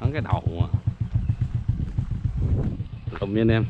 bắn cái đầu mà lùm nha anh em.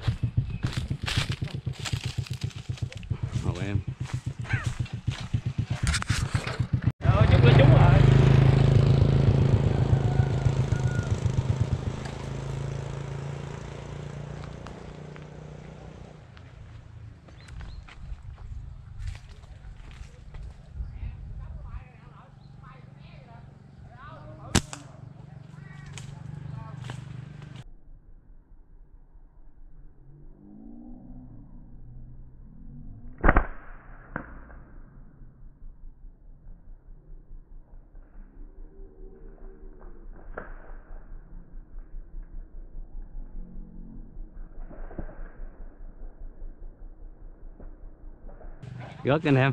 Gớt anh em.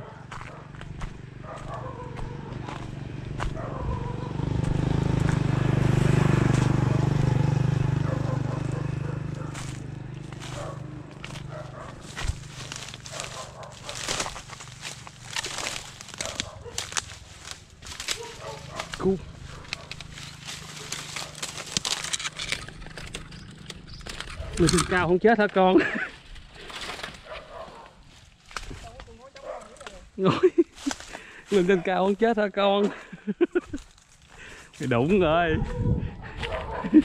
Cool. Người cao không chết hả con? ngồi lên trên cao không chết hả con? Thì đúng rồi.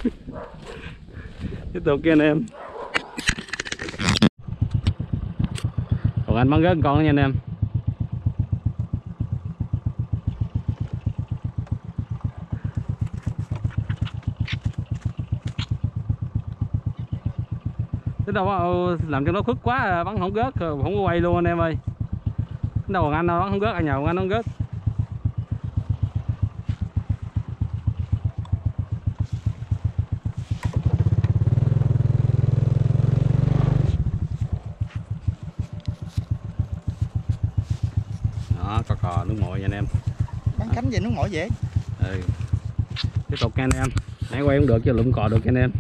Tiếp tục kia anh em. Còn anh bắn rớt con nha anh em. Thế đâu làm cho nó khuất quá, bắn không rớt không có quay luôn anh em ơi đâu còn anh đâu bắn không rớt anh nhờ còn anh không rớt đó cò cò nước mội nha anh em. Bắn cánh về nó mỏi dễ ừ. tiếp tục nha anh em. Nãy quay không được chứ lụm cò được nha anh em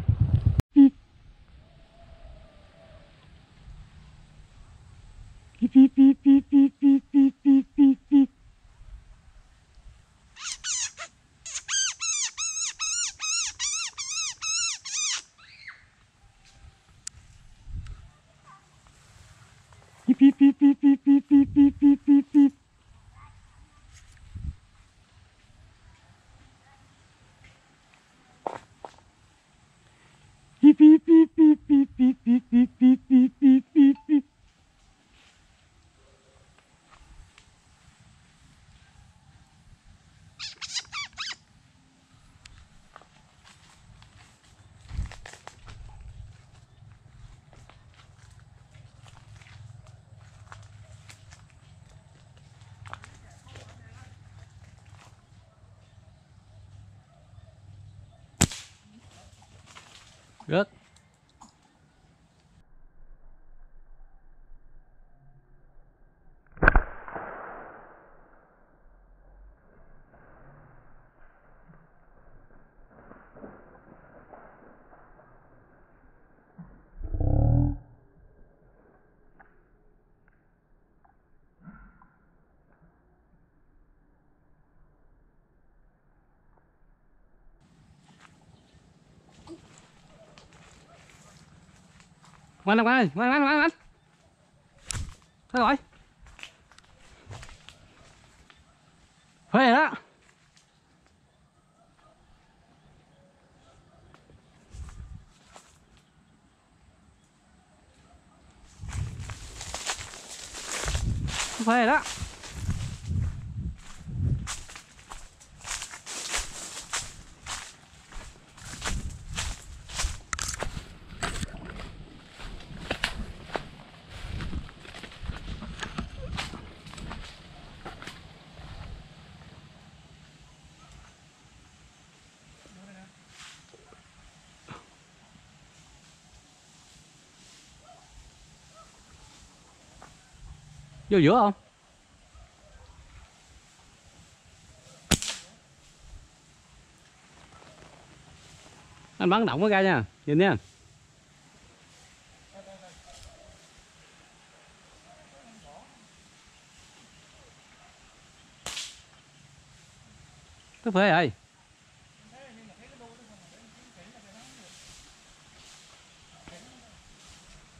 对 rớt Ngoan ngoan ngoan ngoan ngoan ngoan. Thôi rồi. Phê đó. Phê đó. vô giữa không? Anh bắn động nó ra nha, nhìn nha. Tức phê rồi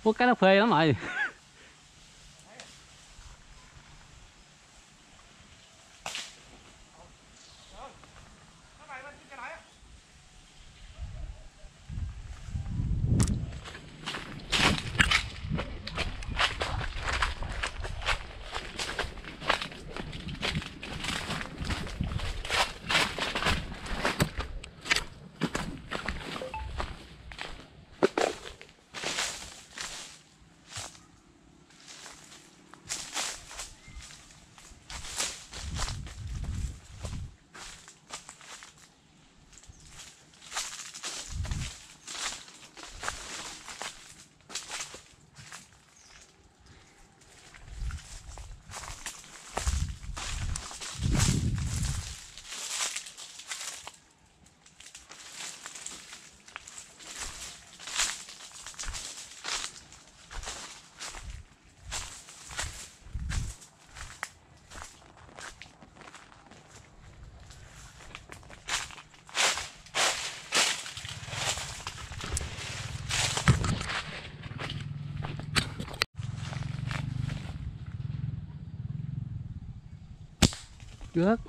Ủa, cái nó phê lắm rồi. Trước.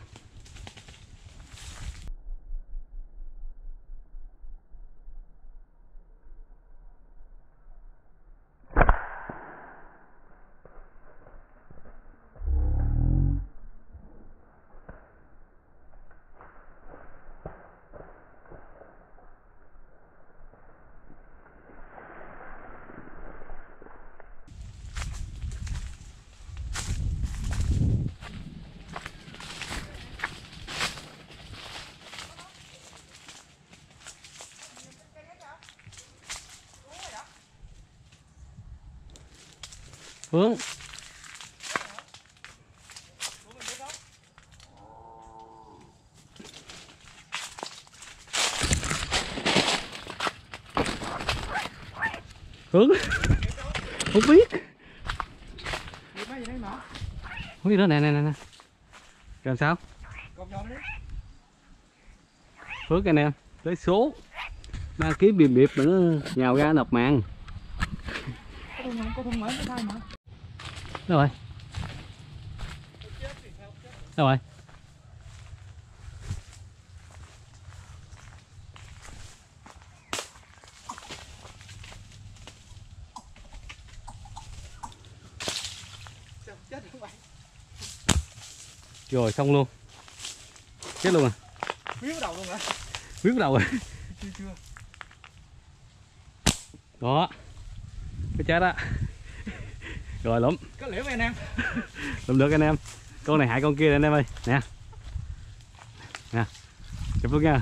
Hướng Hướng Không biết. Không biết nữa nè nè nè Làm sao? Phước anh em Tới số. Ba ký bìm biệp mà nó nhào ra nộp mạng. Đâu rồi? Đâu rồi? Rồi xong luôn. Chết luôn à? Miếu đầu luôn hả? Biết đầu rồi. Chưa chưa. Đó. Cái chết á Rồi lắm. Có liễu anh em. Lụm được anh em. Con này hại con kia anh em ơi. Nè. Nè. Chụp luôn nha.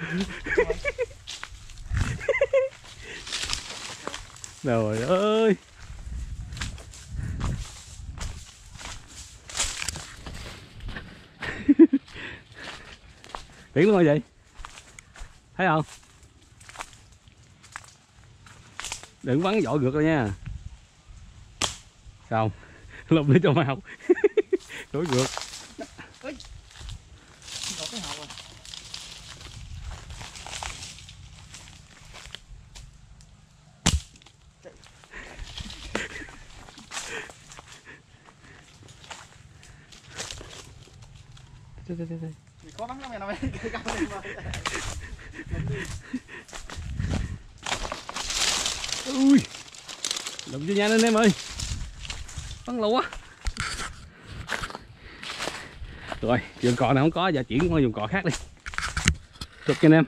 Trời ơi. Biển luôn rồi vậy? Thấy không Đừng bắn vỏ ngược rồi nha. Xong Lụm để cho màu Đối ngược. Hậu rồi. Thì có bắn lắm nha nó cái cao lên mà Ui. Lụm cho nhanh anh em ơi. Bắn quá. Rồi dùng cò này không có Giờ chuyển qua dùng cò khác đi. Chụp cho anh em.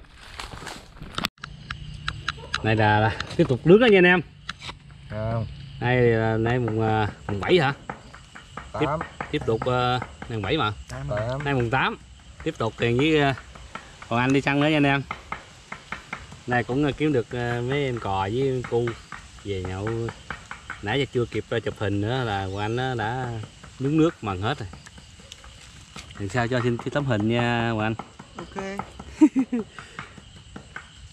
Này là, là tiếp tục nướng đó nha anh em. Không. Nay là nay mùng, à, mùng 7 hả? Tám. Tiếp tục uh, mùng 7 mà. Tám. Nay mùng 8 Tiếp tục tiền với uh, còn anh đi săn nữa nha anh em Này cũng uh, kiếm được uh, mấy em cò với em cu Về nhậu. Nãy giờ chưa kịp uh, chụp hình nữa là của anh đã nhúng nước mần hết rồi. Lần sau cho xin cái tấm hình nha Hoàng Anh Ok.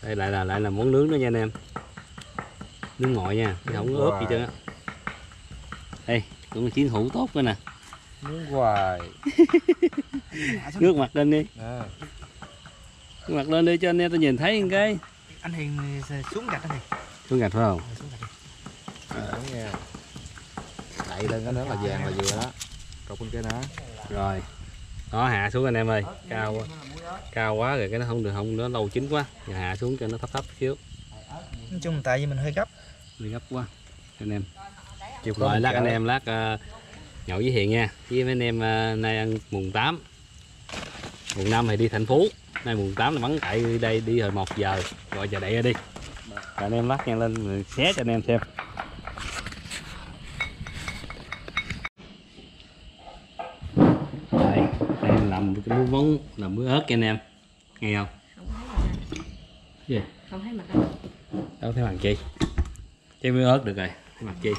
Đây lại là lại là món nướng đó nha anh em. Nướng ngồi nha, chứ không có ướp gì trơn á. Đây, cũng là chiến hữu tốt nữa nè. Muốn hoài Ngước mặt lên đi, nè. Ngước mặt lên đi cho anh em tôi nhìn thấy một cái anh hiền xuống gạch anh hiền xuống gạch phải không? Ờ, xuống gạch đi. Nha. Đậy lên cái nữa là vàng là vừa đó. Cột bên kia nữa rồi. Đó hạ xuống anh em ơi. Cao quá. Cao quá rồi cái nó không được không nó lâu chín quá. Giờ hạ xuống cho nó thấp thấp xíu. Nói chung tại vì mình hơi gấp. Đi gấp quá anh em. Chịu rồi lát anh em lát ờ, nhậu với hiền nha. Với mấy anh em ờ, nay ăn mùng 8 mùng 5 thì đi thành phố nay mùng 8 là bắn chạy đi đây đi hồi 1 giờ. Gọi chờ đậy ra đi. Rồi anh em lát nha lên rồi xé cho anh em xem. Đây đây làm cái muối món làm muối ớt cho anh em. Nghe không? Không thấy mặt anh gì? Không thấy mặt anh đâu thấy bằng chi? Chơi muối ớt được rồi thấy mặt chi?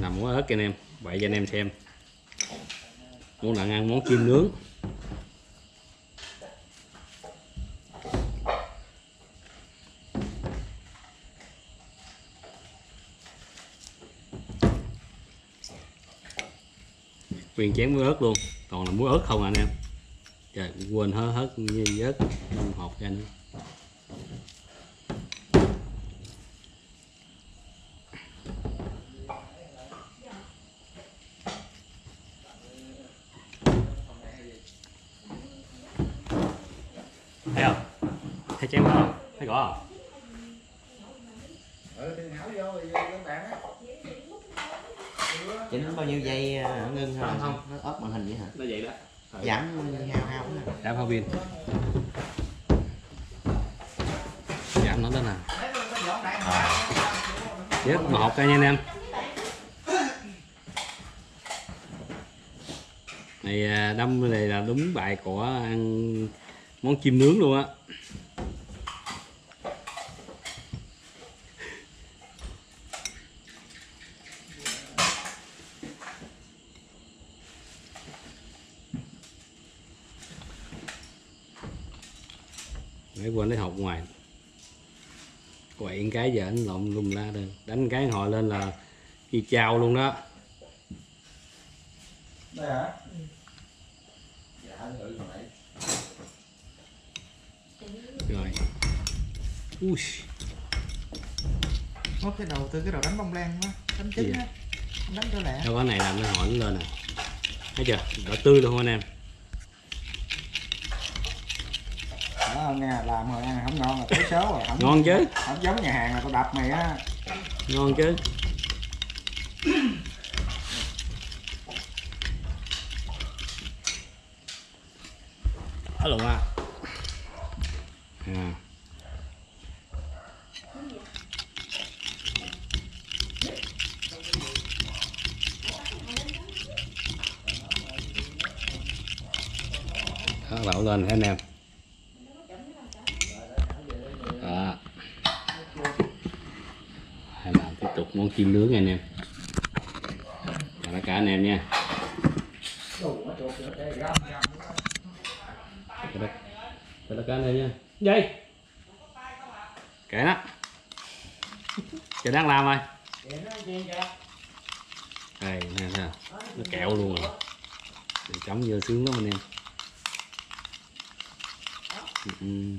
Làm muối ớt cho anh em vậy cho anh em xem muốn là ăn món chim nướng nguyên chén muối ớt luôn còn là muối ớt không à anh em trời quên hết hết như ớt hột ra nữa thấy không thấy chén không thấy rõ không Chính bao nhiêu giây à, ngưng Không, hả? không. Nó ốp màn hình vậy hả? nó vậy đó Giảm hao hao đó. giảm pha pin giảm nó đó nào, chết mà hộp nha anh em. Này à, đâm này là đúng bài của ăn món chim nướng luôn á. Hộp ngoài quậy cái giờ anh lộn lum la đây. Đánh cái hồi lên là chi chao luôn đó. Đây hả? Rồi. Ui mốt cái đầu từ cái đầu đánh bông lan quá. Đánh vậy? á. Đánh cho lẹ. Đâu có này làm cái hỏi nó lên nè. Thấy chưa? Đỏ tươi luôn anh em nghe làm rồi ăn không ngon là tới số rồi. Không ngon chứ? không giống nhà hàng là tao đập mày á. Ngon chứ? Ở luôn à. À đó lẩu lên thấy anh em đó. Hay làm tiếp tục món chim nướng nha anh em. Chào tất cả anh em nha. Chào tất cả anh em nha. Dây kệ đó. Chờ đang làm rồi. Đây nè không? nó kẹo luôn rồi. Mình chấm vô sướng lắm anh em. Ừ.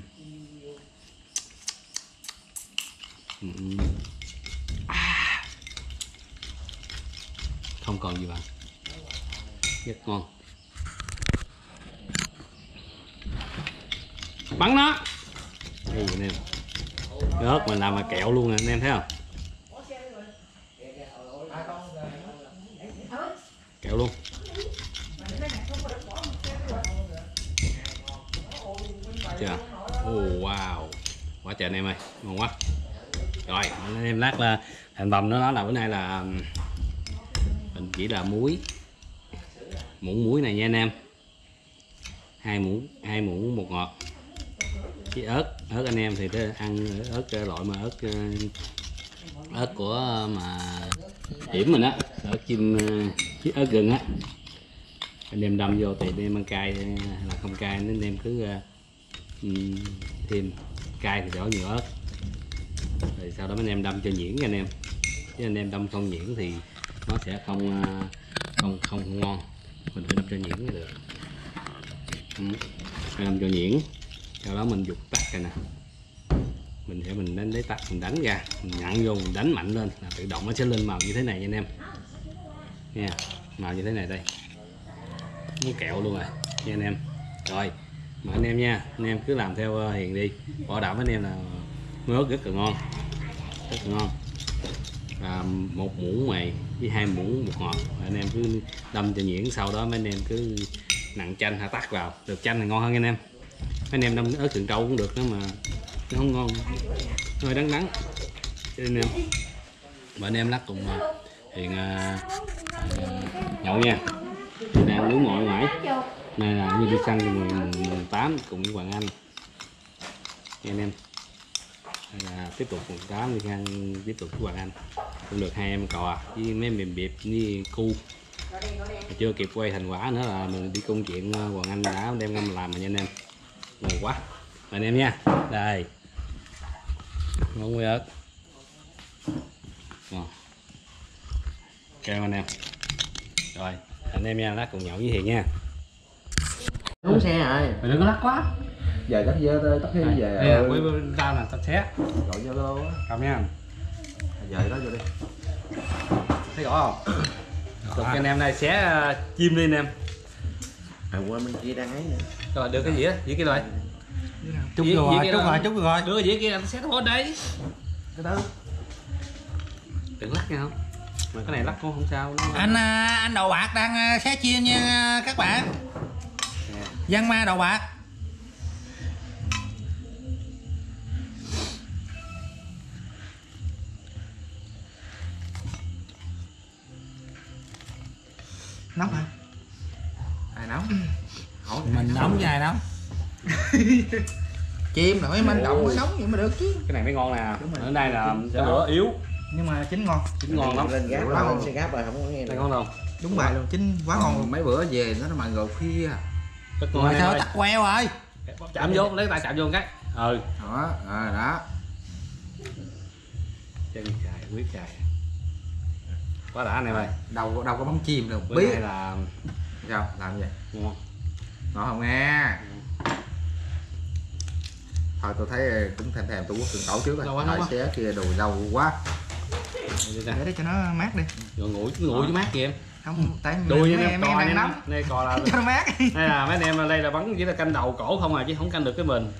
Ừ. À. không còn gì bạn. Rất ngon. Bắn nó. Đây anh em. Rớt mình làm mà kẹo luôn nè anh em thấy không? Kẹo luôn. Chưa? Oh, wow. Quá trời anh em ơi. Ngon quá rồi anh em lát là thành phẩm nó là bữa nay là um, mình chỉ là muối. Muỗng muối này nha anh em. Hai muỗng hai muỗng bột ngọt. Với ớt ớt anh em thì ăn ớt loại mà ớt uh, ớt của uh, mà hiểm mình á ớt chim uh, ờ, với ớt gừng á. Anh em đâm vô thì anh em ăn cay là không cay nên anh em cứ ừ, thêm cay thì đổ nhiều ớt sau đó anh em đâm cho nhuyễn nha anh em. Chứ anh em đâm không nhuyễn thì nó sẽ không à, không không ngon. Mình phải đâm cho nhuyễn mới được. Ừ. đâm cho nhuyễn. Sau đó mình dục tắt cái nè. Mình sẽ mình đánh, lấy tắt, mình đánh ra. Mình nhặn vô, mình đánh mạnh lên. Là tự động nó sẽ lên màu như thế này nha anh em. Nha, màu như thế này đây. Nó kẹo luôn rồi, nha anh em. Rồi, mời anh em nha. Anh em cứ làm theo à, hiền đi. Bảo đảm anh em là muối rất là ngon rất ngon. Và một muỗng mày với hai muỗng bột ngọt. Anh em cứ đâm cho nhuyễn sau đó mấy anh em cứ nặng chanh hay tắt vào. Được chanh thì ngon hơn anh em. Mấy anh em đâm ớt sườn trâu cũng được nữa mà nó không ngon hơi đắng đắng. Cho anh em và anh em lắc cùng mà hiện à, à, nhậu nha. Đang nướng ngồi ngoài. Này là như đi săn cho mùng, 8 cùng với Hoàng Anh. Anh em là tiếp tục mùng 8 đi ăn tiếp tục với Hoàng Anh. Cũng được hai em cò với mấy mềm biệp với cu. Mà chưa kịp quay thành quả nữa là mình đi công chuyện ờ, Hoàng Anh đã đem ngâm làm rồi nha anh em. Ngon quá. Mời anh em nha. Đây. Ngon quay ớt ngon. Kêu anh em. Rồi anh em nha lát cùng nhậu với hiền nha. Đúng xe rồi. Mày đừng có lắc quá về tắt dơ tắt khi về. đây là quay tao là tao xé. Gọi zalo á. Cầm nha về đó vô đi. Thấy rõ không? Được anh em đây xé ờ, chim đi anh em. À quên bên kia đang ấy nữa rồi được cái gì á? Dĩa kia rồi. Chút Dĩa- rồi, chút đâu? rồi, chút rồi. đưa cái dĩa kia anh xé thôi đây. Cái đó. Đừng lắc nha. Không mà cái này lắc cũng không sao. Nó Anh à, anh đầu bạc đang à, xé chiên nha các bạn. Văn ma đầu bạc. Nóng hả? ai nóng? Hỏi Mình nóng dài nóng. Chim phải manh động mới nóng vậy mới được chứ. cái này mới ngon nè. Rồi. ở đây là chả lửa yếu. Nhưng mà chín ngon. chín ngon lắm. Lên gáp rồi. lên xe gáp rồi không có nghe ngon không? Đúng bài luôn, chín quá ngon mấy bữa về nó mà ngược khuya. Mà em sao tắt queo rồi? chạm vô lấy tay chạm vô một cái. Ừ. Đó à, đó. Chân dài quyết dài quá đã anh em ơi. Đâu đâu có bóng chim đâu bữa biết. là sao làm gì? Ngon ngon không nghe? Thôi tôi thấy cũng thèm thèm tôi quốc cường tổ trước rồi. Thôi xé kia đồ lâu quá. Để để cho nó mát đi. rồi nguội nguội chứ mát kìa em. Không, tại đuôi mấy em em đang nóng. đây cò là Cho nó mát. đây là mấy anh em đây là bắn chỉ là canh đầu cổ không à chứ không canh được cái mình.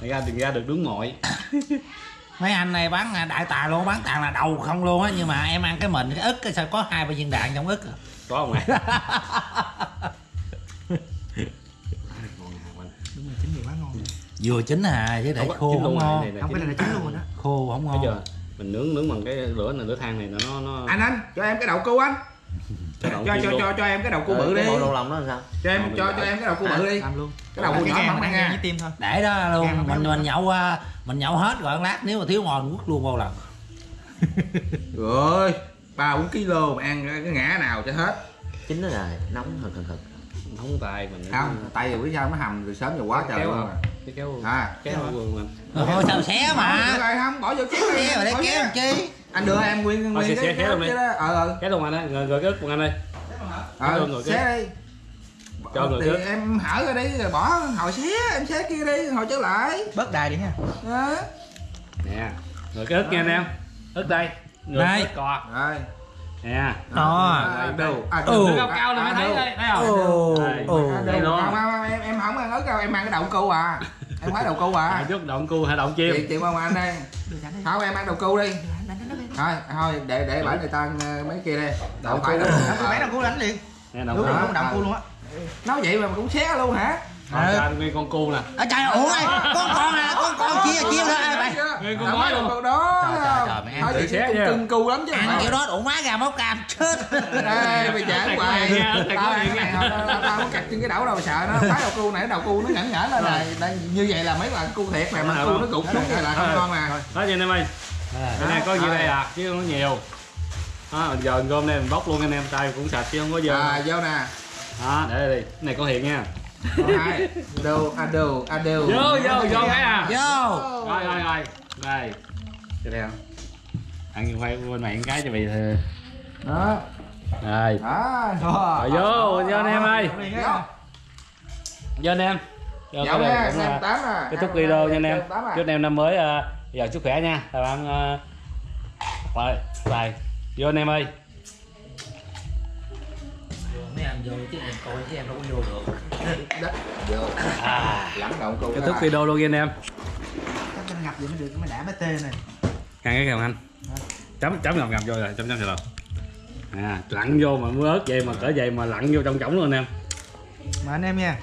Thành ra đừng ra được đúng ngồi mấy anh này bán à, đại tà luôn bán toàn là đầu không luôn á nhưng mà em ăn cái mình cái ức cái sao có hai ba viên đạn trong ức à. có không ngon. Vừa chín à chứ để Không khô chín không này, ngon. này, này, không chín. phải là chín. luôn rồi đó. Khô không bây ngon. giờ mình nướng nướng bằng cái lửa này lửa than này nó nó anh anh cho em cái đậu cu anh Cho cho cho cho cho em cái đậu cu Rồi, bự đi đầu lòng đó làm sao cho em cho cho em cái đậu cu bự đi làm luôn cái đầu cu nhỏ mắm ăn nha tim thôi để đó luôn mình mình nhậu à, mình nhậu hết rồi ăn lát nếu mà thiếu ngon quất luôn bao lần rồi ba bốn kg mà ăn cái ngã nào cho hết chín nó rồi nóng hừng hừng hừng không tay mình không tay rồi biết sao nó hầm từ sớm giờ quá trời kéo luôn không rồi cái kéo à kéo luôn mình thôi sao xé mà rồi không bỏ vô chiếc đi để kéo vô. chi anh đưa em nguyên nguyên xé- xé- xé luôn đi. cái đó. Ờ ờ. Kéo luôn anh ơi người người cái ức của anh ơi ờ xé đi. Cho người thì trước. em hở ra đi rồi bỏ hồi xé em xé kia đi hồi trở lại. Bớt đài đi ha. Đó nè người cái ức nha anh em. Ức đây. Người Đây. cái cò. Rồi. Nè. Đó. à, đâu à, Ừ. Đứng cao cao là mới thấy đây thấy không? Ồ. Đây. À, Đây đâu, luôn. em em không ăn ớt đâu em ăn cái đậu cu à. Em khoái đậu cu à, à chút động cu hay động chim chị chị qua anh đây. Không em ăn đậu cu đi thôi thôi để để bảo người ta ăn ờ, mấy kia đi đậu phải đậu tôi bán đâu cũng đánh liền. nè đúng rồi cũng động luôn á. Nói vậy mà cũng xé luôn hả? Cho anh nguyên con cu nè. Ở trời ơi, ủa ơi con con à con con chia chia thôi à, mày. Nguyên con nói phải luôn. đậu đó. Trời, trời, trời, mày ăn xé nha. cưng cu lắm chứ. Ăn kiểu đó đủ má gà máu cam chết. Ê, mày Thầy hoài. có có tao ăn này tao không cặt trên cái đậu đâu mà sợ nó phái đầu cu này đầu cu nó nhẫn nhở lên này. Đây, như vậy là mấy bạn cu thiệt này mà cu nó gục xuống vậy là không ngon nè đó chị anh em ơi cái này có gì đây à? Chứ không có nhiều. Đó, giờ gom này mình bóc luôn anh em tay cũng sạch chứ không có dơ à vô nè. Đó để đây đi. Cái này có hiện nha. Hai. Đô a đô a đô vô vô vô cái à. Vô. Rồi rồi rồi. Đây. Cái này ăn quay bên mày cái cho mày đó. Rồi đó rồi. Vô vô anh em ơi. vô anh em. Cũng, em à, tám à. kết thúc video nha anh em. À. chúc anh em năm mới uh, giờ sức khỏe nha các bạn uh, rồi rồi vô anh em ơi. Mấy anh vô chứ em coi chứ em đâu có vô được. Đất, vô. à, Lắng động cụ kết thúc video luôn nha anh em. Chắc cái ngập gì mới được mới đã mới tê này. Ăn cái kèo anh. Chấm chấm ngập ngập vô rồi chấm chấm rồi. À lặn vô mà mới ớt vậy mà cỡ vậy mà lặn vô trong trống luôn anh em. Mà anh em nha.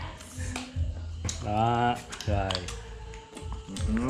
Đó rồi. Ừ.